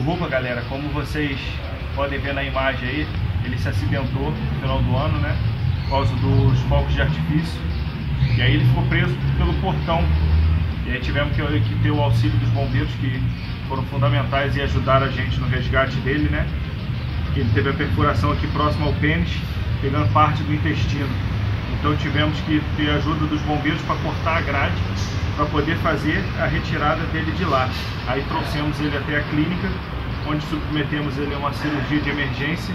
O Ruba, galera, como vocês podem ver na imagem aí, ele se acidentou no final do ano, né? Por causa dos fogos de artifício. E aí ele ficou preso pelo portão. E aí tivemos que, que ter o auxílio dos bombeiros que foram fundamentais e ajudaram a gente no resgate dele, né? Ele teve a perfuração aqui próximo ao pênis, pegando parte do intestino. Então tivemos que ter ajuda dos bombeiros para cortar a grade para poder fazer a retirada dele de lá. Aí trouxemos ele até a clínica, onde submetemos ele a uma cirurgia de emergência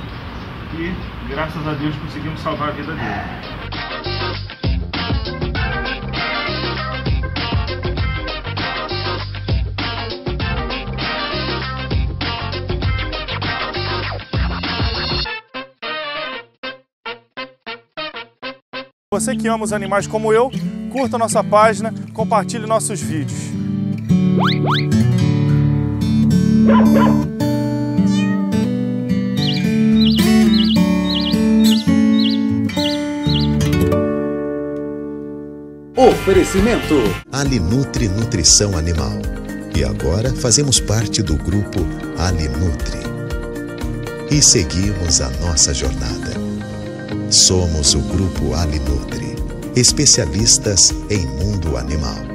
e graças a Deus conseguimos salvar a vida dele. Você que ama os animais como eu, curta nossa página, compartilhe nossos vídeos. Oferecimento Alinutri Nutrição Animal. E agora fazemos parte do grupo Alinutri. E seguimos a nossa jornada. Somos o grupo Alinutri, especialistas em mundo animal.